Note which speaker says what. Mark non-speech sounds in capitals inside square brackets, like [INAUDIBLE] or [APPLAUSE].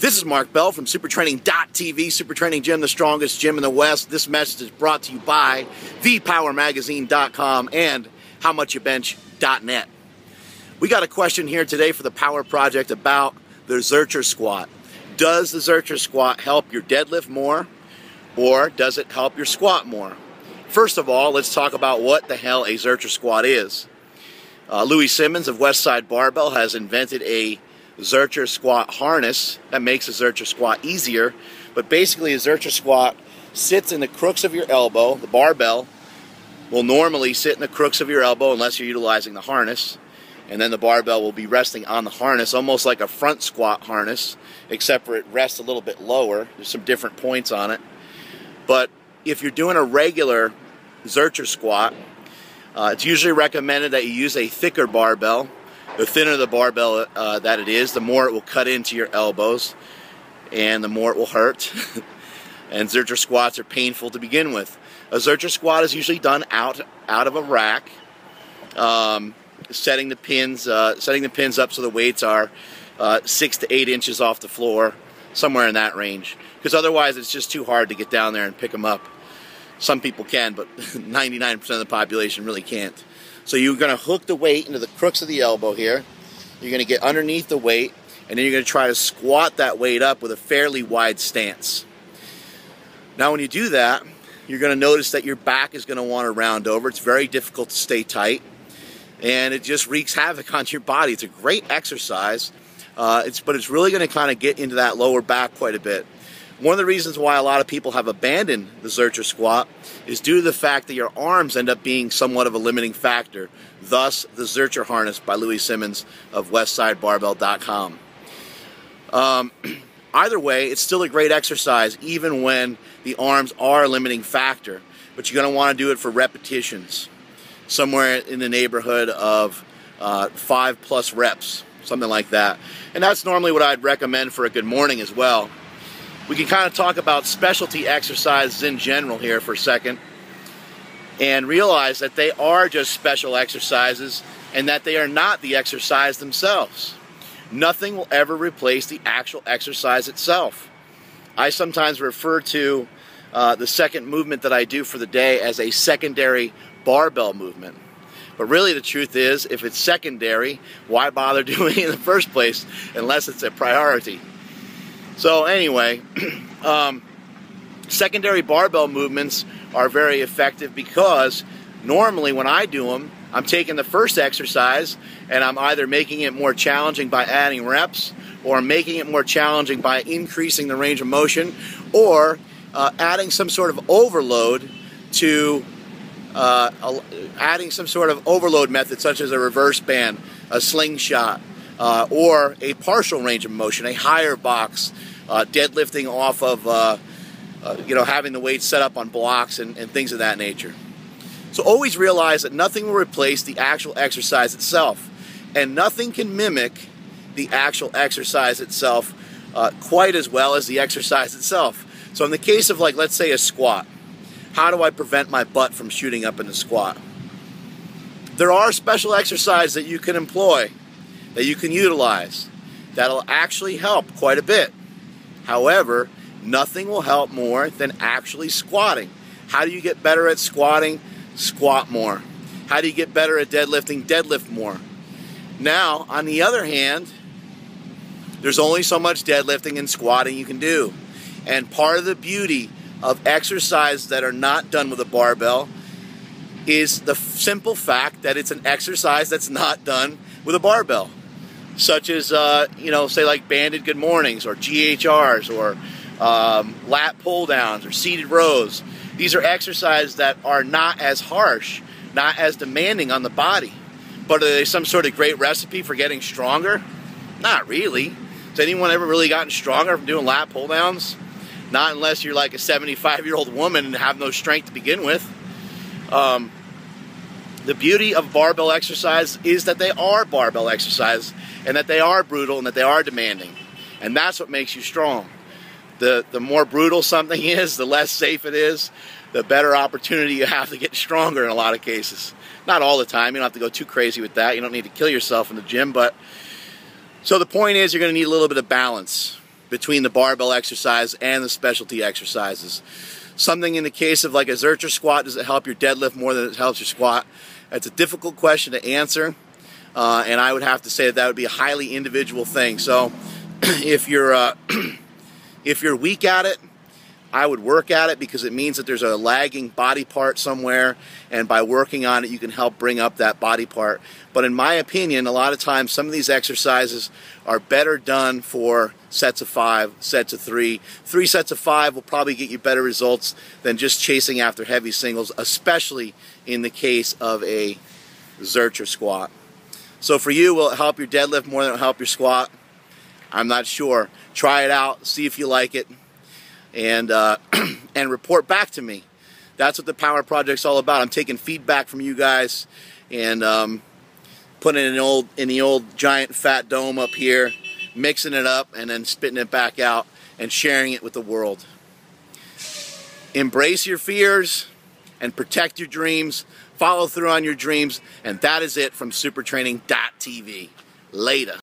Speaker 1: This is Mark Bell from supertraining.tv, Super Training Gym, the strongest gym in the West. This message is brought to you by thepowermagazine.com and howmuchyoubench.net. We got a question here today for the Power Project about the Zercher squat. Does the Zercher squat help your deadlift more or does it help your squat more? First of all, let's talk about what the hell a Zercher squat is. Uh, Louie Simmons of Westside Barbell has invented a Zercher squat harness that makes a Zercher squat easier. But basically, a Zercher squat sits in the crooks of your elbow. The barbell will normally sit in the crooks of your elbow unless you're utilizing the harness. And then the barbell will be resting on the harness, almost like a front squat harness, except for it rests a little bit lower. There's some different points on it. But if you're doing a regular Zercher squat, uh, it's usually recommended that you use a thicker barbell the thinner the barbell uh, that it is, the more it will cut into your elbows and the more it will hurt. [LAUGHS] and Zercher squats are painful to begin with. A Zercher squat is usually done out out of a rack, um, setting the pins uh, setting the pins up so the weights are uh, six to eight inches off the floor, somewhere in that range. Because otherwise, it's just too hard to get down there and pick them up. Some people can, but [LAUGHS] 99% of the population really can't. So you're going to hook the weight into the crooks of the elbow here. You're going to get underneath the weight, and then you're going to try to squat that weight up with a fairly wide stance. Now when you do that, you're going to notice that your back is going to want to round over. It's very difficult to stay tight, and it just wreaks havoc [LAUGHS] on your body. It's a great exercise, uh, it's, but it's really going to kind of get into that lower back quite a bit. One of the reasons why a lot of people have abandoned the Zercher squat is due to the fact that your arms end up being somewhat of a limiting factor. Thus, the Zercher harness by Louie Simmons of WestsideBarbell.com. Um, [CLEARS THROAT] either way, it's still a great exercise, even when the arms are a limiting factor. But you're going to want to do it for repetitions, somewhere in the neighborhood of uh, five plus reps, something like that. And that's normally what I'd recommend for a good morning as well we can kind of talk about specialty exercises in general here for a second and realize that they are just special exercises and that they are not the exercise themselves. Nothing will ever replace the actual exercise itself. I sometimes refer to uh, the second movement that I do for the day as a secondary barbell movement. But really, the truth is, if it's secondary, why bother [LAUGHS] doing it in the first place unless it's a priority? So anyway, [CLEARS THROAT] um, secondary barbell movements are very effective because normally when I do them, I'm taking the first exercise and I'm either making it more challenging by adding reps or making it more challenging by increasing the range of motion or uh, adding some sort of overload to uh, adding some sort of overload method such as a reverse band, a slingshot, uh, or a partial range of motion, a higher box, uh, deadlifting off of, uh, uh, you know, having the weight set up on blocks and, and things of that nature. So always realize that nothing will replace the actual exercise itself, and nothing can mimic the actual exercise itself uh, quite as well as the exercise itself. So in the case of like, let's say a squat, how do I prevent my butt from shooting up in the squat? There are special exercises that you can employ, that you can utilize, that'll actually help quite a bit. However, nothing will help more than actually squatting. How do you get better at squatting? Squat more. How do you get better at deadlifting? Deadlift more. Now, on the other hand, there's only so much deadlifting and squatting you can do. And part of the beauty of exercises that are not done with a barbell is the simple fact that it's an exercise that's not done with a barbell such as, uh, you know, say like banded good mornings or GHRs or um, lat pull downs or seated rows. These are exercises that are not as harsh, not as demanding on the body. But are they some sort of great recipe for getting stronger? Not really. Has anyone ever really gotten stronger from doing lat pull downs? Not unless you're like a 75 year old woman and have no strength to begin with. Um, the beauty of barbell exercise is that they are barbell exercise and that they are brutal and that they are demanding. And that's what makes you strong. The, the more brutal something [LAUGHS] is, the less safe it is, the better opportunity you have to get stronger in a lot of cases. Not all the time, you don't have to go too crazy with that. You don't need to kill yourself in the gym, but so the point is you're going to need a little bit of balance. between the barbell exercise and the specialty exercises. Something in the case of like a Zercher squat, does it help your deadlift more than it helps your squat? It's a difficult question to answer, uh, and I would have to say that that would be a highly individual thing. So, [CLEARS THROAT] if you're uh, [CLEARS THROAT] if you're weak at it, I would work at it because it means that there's a lagging body part somewhere, and by working on it, you can help bring up that body part. But in my opinion, a lot of times, some of these exercises are better done for sets of five, sets of three. Three sets of five will probably get you better results than just chasing after heavy singles, especially in the case of a Zercher squat. So for you, will it help your deadlift more than it will help your squat? I'm not sure. Try it out, see if you like it and uh, [CLEARS THROAT] and report back to me. That's what the Power Project's all about. I'm taking feedback from you guys and um, putting it in old in the old giant fat dome up here, mixing it up, and then spitting it back out and sharing it with the world. Embrace your fears and protect your dreams. Follow through on your dreams, and that is it from SuperTraining.tv. Later.